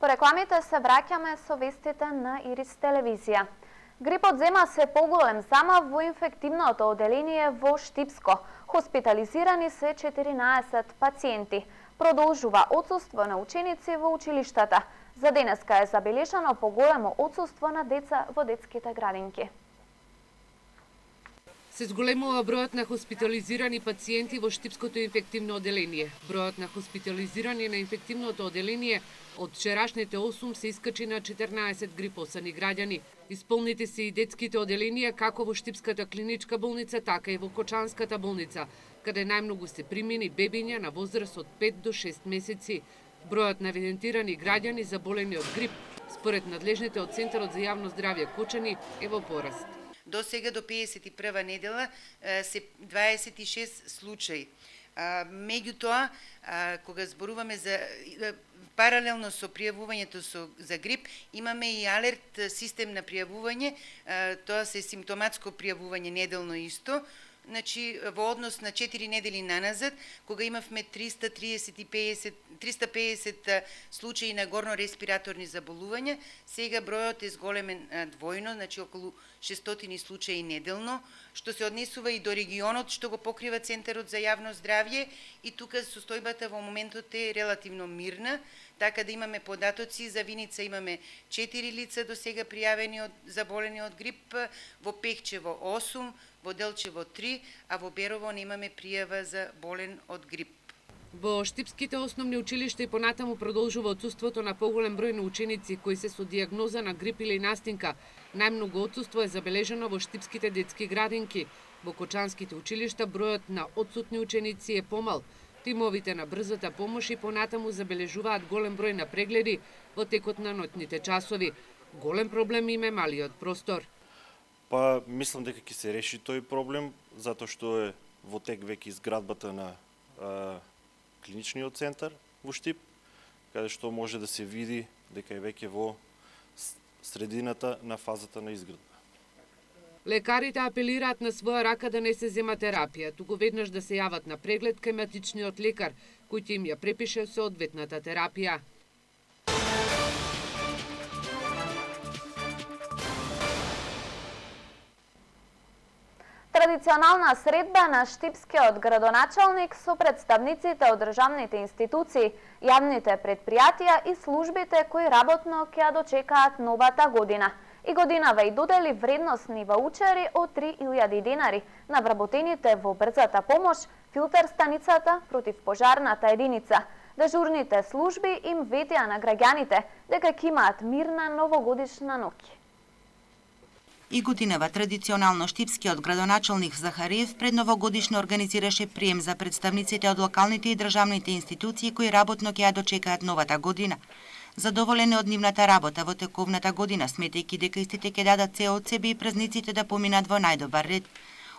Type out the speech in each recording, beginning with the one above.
По рекламите се враќаме со вестите на Ирис телевизија. Грипот зема се поголем замав во инфективното оделение во Штипско. Хоспитализирани се 14 пациенти. Продолжува отсуство на ученици во училиштата. За денеска е забележано поголемо отсуство на деца во детските градинки се зголемува бројот на хоспитализирани пациенти во Штипското инфективно оделение. Бројот на хоспитализирани на инфективното оделение од вчерашните 8 се искачи на 14 грипосани граѓани. Исполнити се и детските оделенија како во Штипската клиничка болница, така и во Кочанската болница, каде најмногу се примени бебиња на возраст од 5 до 6 месеци. Бројот на евидентирани граѓани заболени од грип, според надлежните од Центарот за јавно здравје Кочани, е во пораст. До сега до 51 недела се 26 случаи. Меѓутоа, кога зборуваме за паралелно со пријавувањето со, за грип, имаме и алерт систем на пријавување, тоа се симптоматско пријавување неделно исто, значи во однос на 4 недели наназад, кога имавме 330 350 случаи на горно респираторни заболувања, сега бројот е зголемен двојно, значи околу 600 случаи неделно, што се однесува и до регионот што го покрива Центарот за јавно здравје и тука состојбата во моментот е релативно мирна, така да имаме податоци за Виница имаме 4 лица до сега пријавени од заболени од грип, во Пехчево 8, во Делчево 3, а во Берово немаме пријава за болен од грип. Во Штипските основни училишта и понатаму продолжува отсуството на поголем број на ученици кои се со диагноза на грип или настинка. Најмногу отсуство е забележено во Штипските детски градинки. Во Кочанските училишта бројот на отсутни ученици е помал. Тимовите на брзата помош и понатаму забележуваат голем број на прегледи во текот на ноќните часови. Голем проблем им е малиот простор. Па, мислам дека ќе се реши тој проблем, затоа што е во тек веќе изградбата на а, клиничниот центар во Штип, каде што може да се види дека е веќе во средината на фазата на изградба. Лекарите апелираат на своја рака да не се зема терапија, туку веднаш да се јават на преглед кематичниот лекар, кој ќе им ја препише соодветната терапија. Традиционална средба на Штипскиот градоначалник со представниците од државните институции, јавните предпријатија и службите кои работно ќе ја дочекаат новата година. И годинава и додели вредностни ваучери од 3000 денари на вработените во брзата помош, филтер станицата против пожарната единица. Дежурните служби им ветија на граѓаните дека ќе имаат мирна новогодишна ноќ. И годинава традиционално штипскиот градоначалник Захариев пред новогодишно организираше прием за представниците од локалните и државните институции кои работно ќе ја дочекаат новата година. Задоволени од нивната работа во тековната година, сметајќи дека истите ќе дадат се од себе и празниците да поминат во најдобар ред.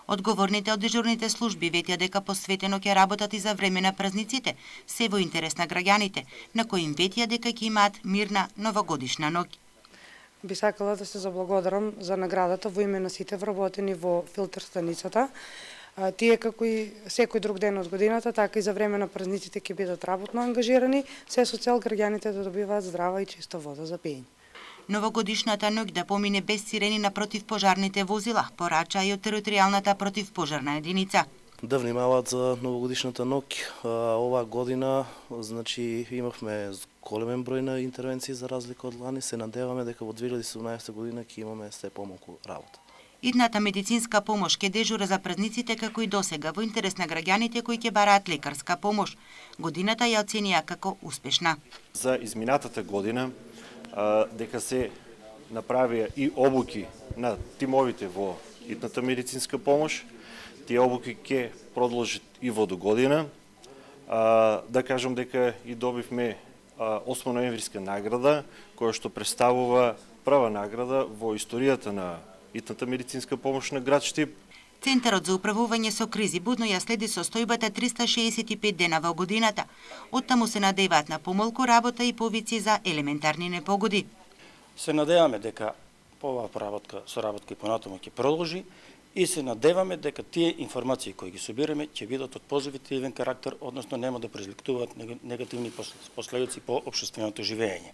Одговорните од дежурните служби ветија дека посветено ќе работат и за време на празниците, се во интерес на граѓаните, на кои им ветија дека ќе имаат мирна новогодишна ноќ би сакала да се заблагодарам за наградата во име на сите вработени во филтер станицата. Тие како и секој друг ден од годината, така и за време на празниците ќе бидат работно ангажирани, се со цел граѓаните да добиваат здрава и чиста вода за пиење. Новогодишната ноќ да помине без сирени на противпожарните возила, порача и од територијалната противпожарна единица да внимаваат за новогодишната ноќ. Оваа година значи имавме големен број на интервенции за разлика од лани. Се надеваме дека во 2017 година ќе имаме се помалку работа. Идната медицинска помош ќе дежура за празниците како и досега во интерес на граѓаните кои ќе бараат лекарска помош. Годината ја оценија како успешна. За изминатата година дека се направија и обуки на тимовите во идната медицинска помош, тие обуки ќе продолжат и во до година. А, да кажам дека и добивме 8 ноемвриска награда, која што представува прва награда во историјата на итната медицинска помош на град Штип. Центарот за управување со кризи будно ја следи состојбата 365 дена во годината. Оттаму се надеваат на помалку работа и повици за елементарни непогоди. Се надеваме дека оваа поработка, соработка и понатаму ќе продолжи и се надеваме дека тие информации кои ги собираме ќе бидат од позитивен карактер, односно нема да произлектуваат негативни последици по обштественото живење.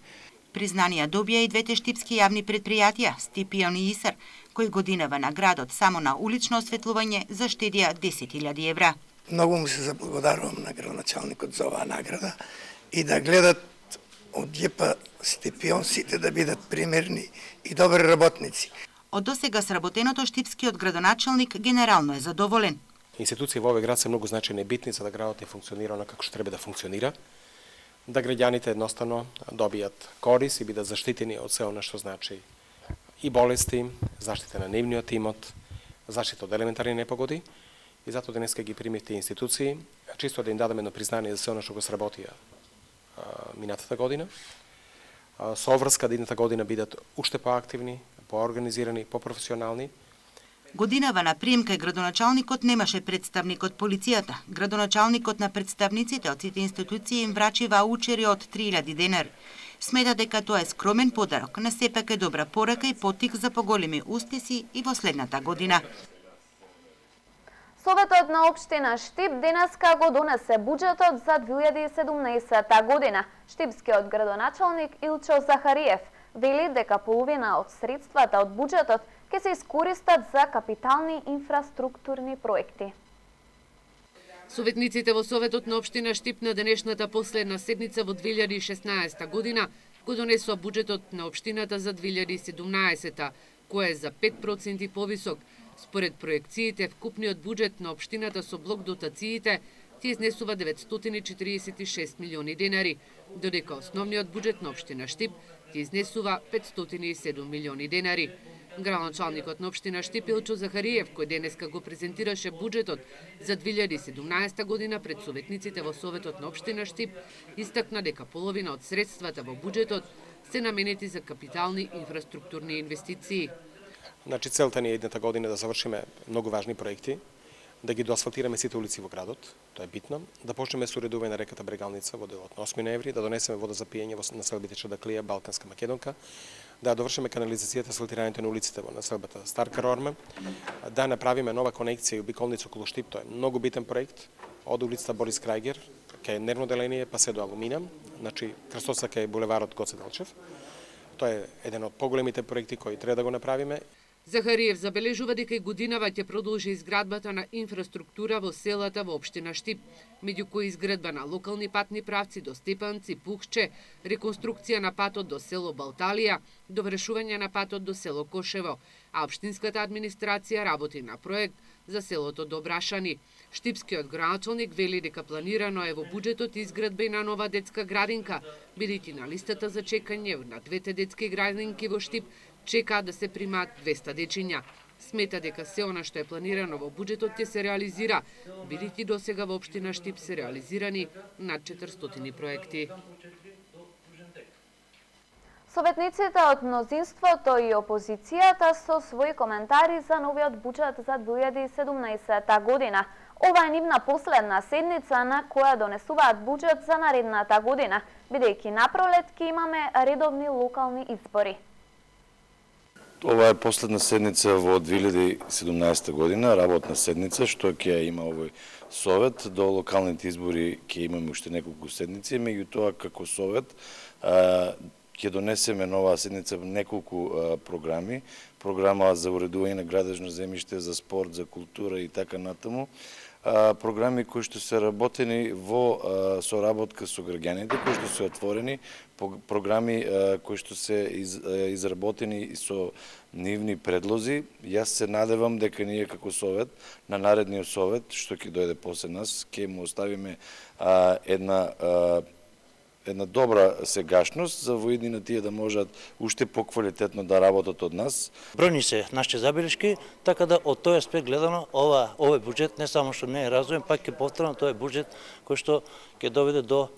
Признанија добија и двете штипски јавни предпријатија, Стипион и Исар, кои годинава наградот само на улично осветлување заштедија 10.000 евра. Многу му се заблагодарувам на градоначалникот за оваа награда и да гледат од ЈП Стипион сите да бидат примерни и добри работници. Од досега сработеното штипскиот градоначалник генерално е задоволен. Институции во овој град се многу значајни и битни за да градот не функционира на како што треба да функционира, да граѓаните едноставно добијат корис и бидат заштитени од се она што значи и болести, заштита на нивниот имот, заштита од елементарни непогоди, и затоа денеска ги примив институции, чисто да им дадеме едно признание за се она што го сработија минатата година, со врска да идната година бидат уште поактивни, поорганизирани, попрофесионални, Годинава на прием кај градоначалникот немаше представник од полицијата. Градоначалникот на представниците од сите институции им врачи ваучери од 3000 денари. Смета дека тоа е скромен подарок, на сепак е добра порака и потик за поголеми успеси и во следната година. Советот на Обштина Штип денеска го донесе буџетот за 2017 година. Штипскиот градоначалник Илчо Захариев вели дека половина од средствата од буџетот ќе се искористат за капитални инфраструктурни проекти. Советниците во Советот на Обштина Штип на денешната последна седница во 2016 година го донесоа буџетот на Обштината за 2017 кој е за 5% повисок. Според проекциите, вкупниот буџет на Обштината со блок дотациите тие изнесува 946 милиони денари, додека основниот буџет на Обштина Штип тие изнесува 507 милиони денари. Градоначалникот на општина Штипилчо Захариев, кој денеска го презентираше буџетот за 2017 година пред советниците во Советот на општина Штип, истакна дека половина од средствата во буџетот се наменети за капитални инфраструктурни инвестиции. Значи целта ни е едната година да завршиме многу важни проекти, да ги доасфалтираме сите улици во градот, тоа е битно, да почнеме со уредување на реката Брегалница во делот на 8 ноември, да донесеме вода за пиење во населбите Чадаклија, Балканска Македонка, да довршиме канализацијата, асфалтирањето на улиците во населбата Старка рорме, да направиме нова конекција и обиколница околу Штип, тоа е многу битен проект, од улицата Борис Крајгер, кај нервно деление, па се до Алумина, значи крстоца кај булеварот Гоце Делчев. Тоа е еден од поголемите проекти кои треба да го направиме. Захариев забележува дека и годинава ќе продолжи изградбата на инфраструктура во селата во општина Штип, меѓу кои изградба на локални патни правци до Степанци, Пухче, реконструкција на патот до село Балталија, довршување на патот до село Кошево, а општинската администрација работи на проект за селото Добрашани. Штипскиот градоначалник вели дека планирано е во буџетот изградба и на нова детска градинка, бидејќи на листата за чекање на двете детски градинки во Штип чекаат да се примаат 200 дечиња. Смета дека се она што е планирано во буџетот ќе се реализира, бидејќи досега во општина Штип се реализирани над 400 проекти. Советниците од мнозинството и опозицијата со своји коментари за новиот буџет за 2017 година. Ова е нивна последна седница на која донесуваат буџет за наредната година, бидејќи напролет ќе имаме редовни локални избори. Ова е последна седница во 2017 година, работна седница, што ќе има овој совет. До локалните избори ќе имаме уште неколку седници, тоа како совет ќе донесеме нова седница неколку програми. Програма за уредување на градежно земјиште, за спорт, за култура и така натаму програми кои што се работени во соработка со граѓаните, кои што се отворени, програми кои што се изработени со нивни предлози. Јас се надевам дека ние како совет, на наредниот совет, што ќе дојде после нас, ќе му оставиме една една добра сегашност за во тие да можат уште поквалитетно да работат од нас. Бројни се нашите забелешки, така да од тој аспект гледано ова овој буџет не само што не е разумен, пак ќе повторам тој е буџет кој што ќе доведе до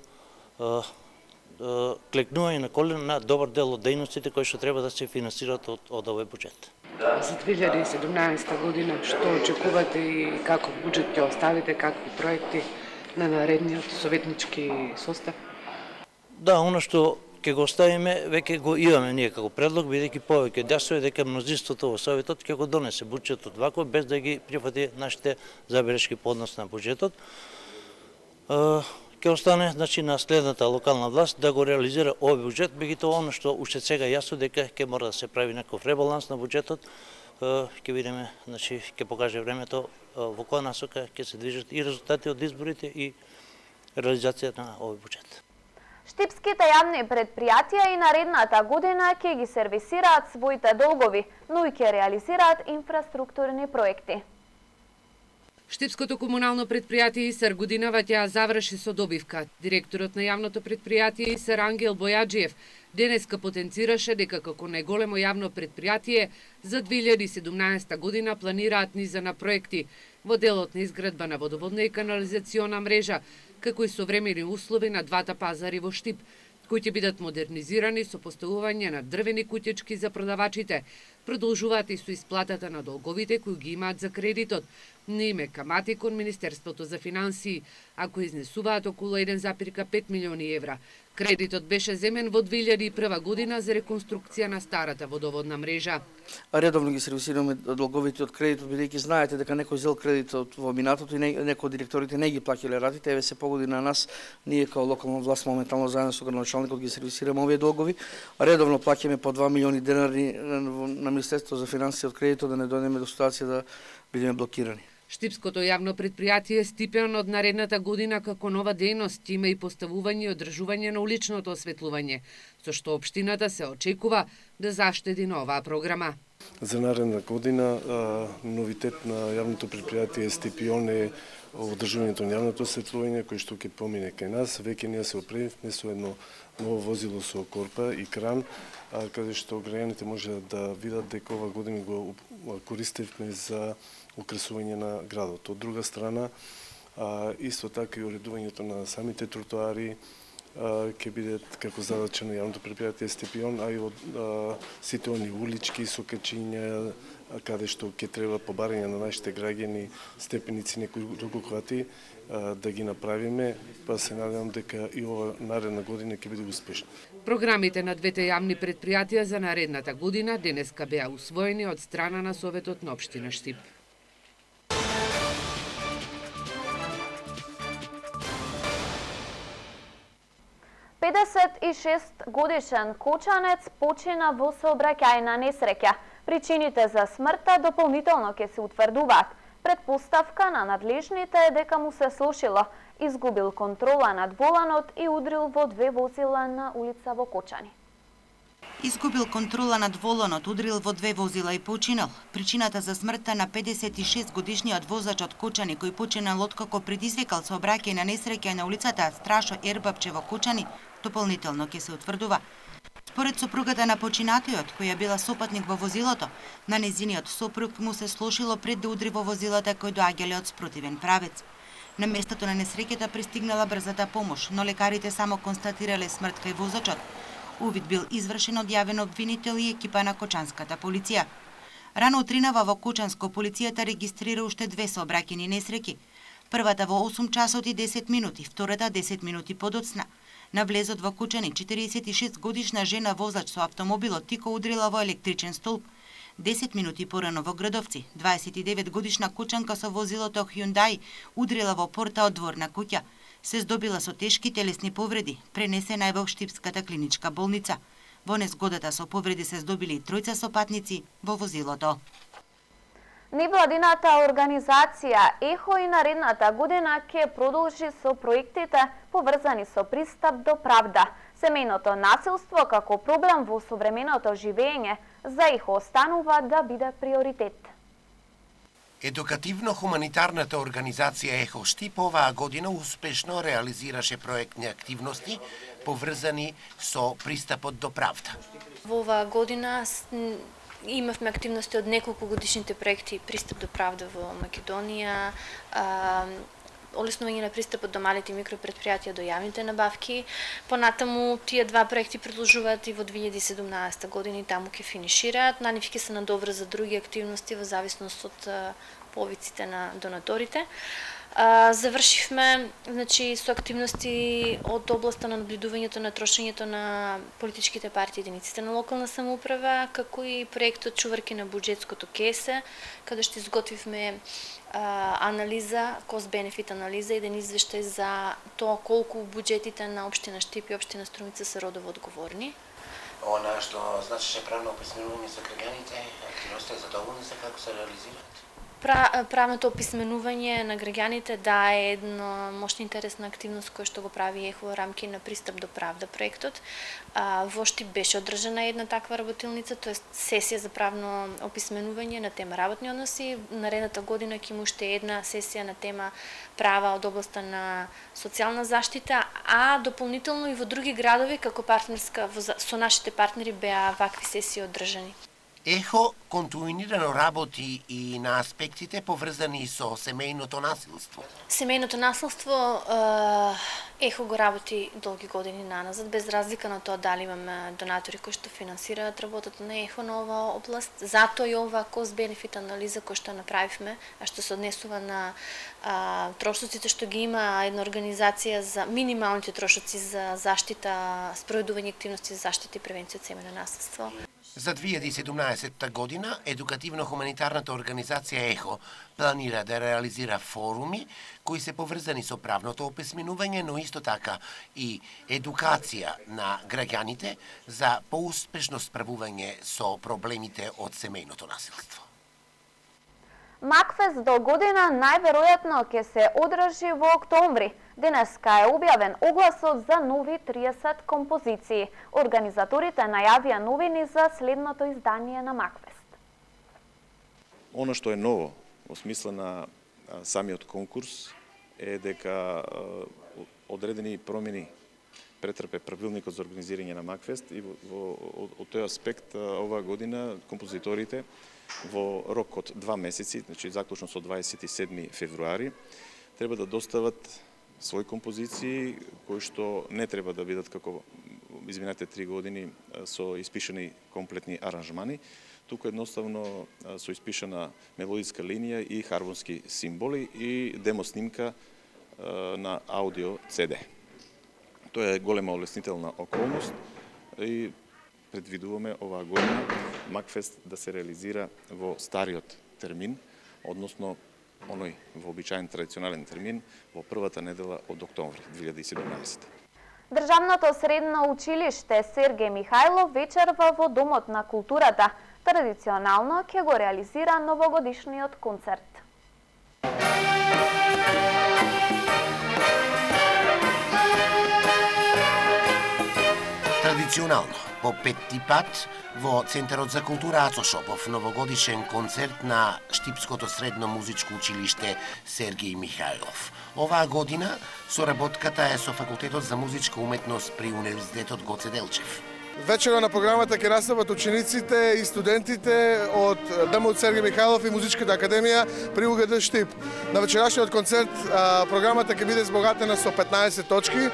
клекнување на колен на добар дел од дејностите кои што треба да се финансират од, од овој буџет. За 2017 година што очекувате и каков буџет ќе оставите, какви проекти на наредниот советнички состав? Да, оно што ќе го оставиме, веќе го имаме ние како предлог, бидејќи повеќе десо е дека мнозинството во Советот ќе го донесе буџетот вако, без да ги прифати нашите забелешки по однос на буџетот ќе остане значи на следната локална власт да го реализира овој буџет, меѓутоа оно што уште сега јасно дека ќе мора да се прави некој ребаланс на буџетот, ќе видиме, значи ќе покаже времето во која насока ќе се движат и резултати од изборите и реализацијата на овој буџет. Штипските јавни предпријатија и наредната година ќе ги сервисираат своите долгови, но и ќе реализираат инфраструктурни проекти. Штипското комунално предпријатие Исар годинава ќе заврши со добивка. Директорот на јавното предпријатие Исар Ангел Бојаджиев денеска потенцираше дека како најголемо јавно предпријатие за 2017 година планираат низа на проекти во делот на изградба на водоводна и канализациона мрежа, како и современи услови на двата пазари во Штип, кои ќе бидат модернизирани со поставување на дрвени кутички за продавачите. Продолжуваат и со исплатата на долговите кои ги имаат за кредитот, на име камати кон Министерството за финансии, ако изнесуваат околу 1,5 милиони евра. Кредитот беше земен во 2001 година за реконструкција на старата водоводна мрежа. Редовно ги сервисираме долговите од кредитот, бидејќи знаете дека некој зел кредитот во минатото и некои од директорите не ги плаќале ратите, еве се погоди на нас, ние као локална власт моментално заедно со градоначалникот ги сервисираме овие долгови. Редовно плаќаме по 2 милиони денари на Министерството за финансии од кредитот да не дојдеме до ситуација да бидеме блокирани. Штипското јавно предпријатие стипен од наредната година како нова дејност има и поставување и одржување на уличното осветлување, со што општината се очекува да заштеди на оваа програма. За наредна година новитет на јавното предпријатие Стипион е одржувањето на јавното осветлување кој што ќе помине кај нас. Веќе ние се опремивме со едно ново возило со корпа и кран, каде што граѓаните може да видат дека ова година го користевме за украсување на градот. Од друга страна, исто така и уредувањето на самите тротоари ќе биде како задача на јавното предпријатие Степион, а и од а, сите они улички сокачиња, каде што ќе треба побарање на нашите граѓани, степеници, некои рукохвати, да ги направиме, па се надевам дека и ова наредна година ќе биде успешна. Програмите на двете јавни предпријатија за наредната година денеска беа усвоени од страна на Советот на Обштина Штип. 56 годишен кочанец почина во сообраќајна несреќа. Причините за смртта дополнително ќе се утврдуваат. Предпоставка на надлежните е дека му се слушило, изгубил контрола над воланот и удрил во две возила на улица во Кочани. Изгубил контрола над воланот, удрил во две возила и починал. Причината за смртта на 56 годишниот возач од Кочани кој починал откако предизвикал сообраќајна несреќа на улицата Страшо Ербапче во Кочани, дополнително ќе се утврдува. Според сопругата на починатиот, која била сопатник во возилото, на незиниот сопруг му се слошило пред да удри во возилата кој доаѓале од спротивен правец. На местото на несреќата пристигнала брзата помош, но лекарите само констатирале смрт кај возачот. Увид бил извршен од јавен обвинител и екипа на Кочанската полиција. Рано утринава во Кочанско полицијата регистрира уште две сообраќени несреќи. Првата во 8 часот и 10 минути, втората 10 минути подоцна. На влезот во Кучани, 46 годишна жена возач со автомобилот тико удрила во електричен столб. 10 минути порано во Градовци, 29 годишна кучанка со возилото Hyundai удрила во порта од дворна куќа. Се здобила со тешки телесни повреди, пренесена е во Штипската клиничка болница. Во незгодата со повреди се здобили и тројца со патници во возилото. Невладината организација ЕХО и наредната година ќе продолжи со проектите поврзани со пристап до правда. Семејното насилство како проблем во современото живење за ЕХО останува да биде приоритет. Едукативно-хуманитарната организација ЕХО Штип оваа година успешно реализираше проектни активности поврзани со пристапот до правда. Во оваа година Имавме активности од неколку годишните проекти Пристап до правда во Македонија, а, олеснување на пристапот до малите микропредпријатија до јавните набавки. Понатаму тие два проекти продолжуваат и во 2017 година и таму ќе финишираат. На нив ќе се надобра за други активности во зависност од повиците на донаторите. А, завршивме значи, со активности од областа на наблюдувањето на трошењето на политичките партии единиците на локална самоуправа, како и проектот Чуварки на буџетското кесе, каде што изготвивме а, анализа, кост-бенефит анализа, еден извештај за тоа колку буџетите на општина Штип и општина Струмица се родово одговорни. Она што значеше правно описменување за граѓаните, активностите задоволни за како се реализираат? Правното описменување на граѓаните да е една мощна интересна активност која што го прави ЕХО во рамки на пристап до правда проектот. А, во Штип беше одржана една таква работилница, тоа сесија за правно описменување на тема работни односи. Наредната година ќе има уште една сесија на тема права од областа на социјална заштита, а дополнително и во други градови како партнерска со нашите партнери беа вакви сесии одржани. ЕХО контуинирано работи и на аспектите поврзани со семејното насилство. Семејното насилство ЕХО го работи долги години наназад, без разлика на тоа дали имаме донатори кои што финансираат работата на ЕХО на оваа област. Затоа и ова кост-бенефит анализа која што направивме, а што се однесува на а, трошоците што ги има една организација за минималните трошоци за заштита, спроведување активности за заштита и превенција од семејно насилство. За 2017 година едукативно-хуманитарната организација ЕХО планира да реализира форуми кои се поврзани со правното опесменување, но исто така и едукација на граѓаните за поуспешно справување со проблемите од семејното насилство. Макфест до година најверојатно ќе се одржи во октомври. Денеска е објавен огласот за нови 30 композиции. Организаторите најавија новини за следното издание на Макфест. Оно што е ново во смисла на самиот конкурс е дека одредени промени претрпе правилникот за организирање на Макфест и во, во, од тој аспект оваа година композиторите во рок од два месеци, значи заклучно со 27 февруари, треба да достават своји композиции кои што не треба да бидат како изминате три години со испишани комплетни аранжмани, туку едноставно со испишана мелодиска линија и хармонски символи и демо снимка на аудио CD. Тоа е голема олеснителна околност и предвидуваме оваа година Макфест да се реализира во стариот термин, односно оној вообичаен традиционален термин во првата недела од октомври 2017. Државното средно училиште Сергеј Михајлов вечерва во Домот на културата. Традиционално ќе го реализира новогодишниот концерт. Традиционално по петти пат во Центарот за култура Ацошопов, новогодишен концерт на Штипското средно музичко училиште Сергеј Михајлов. Оваа година соработката е со Факултетот за музичка уметност при Универзитетот Гоце Делчев. Вечера на програмата ќе настават учениците и студентите од ДМУ Сергеј Михајлов и Музичката академија при УГД Штип. На вечерашниот концерт програмата ќе биде збогатена со 15 точки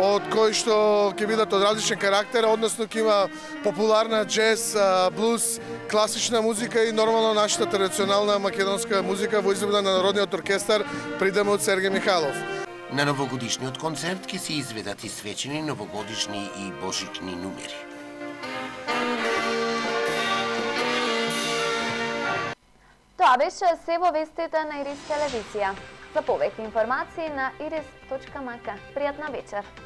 од кои што ќе бидат од различен карактер, односно ќе има популарна джез, блуз, класична музика и нормално нашата традиционална македонска музика во изvedба на Народниот оркестар придеме од Сергеј Михайлов. На новогодишниот концерт ќе се изведат и свечени новогодишни и божични нумери. Тоа беше се во вестите на Ирис телевизија. За повеќе информации на iris.mk. Пријатна вечер!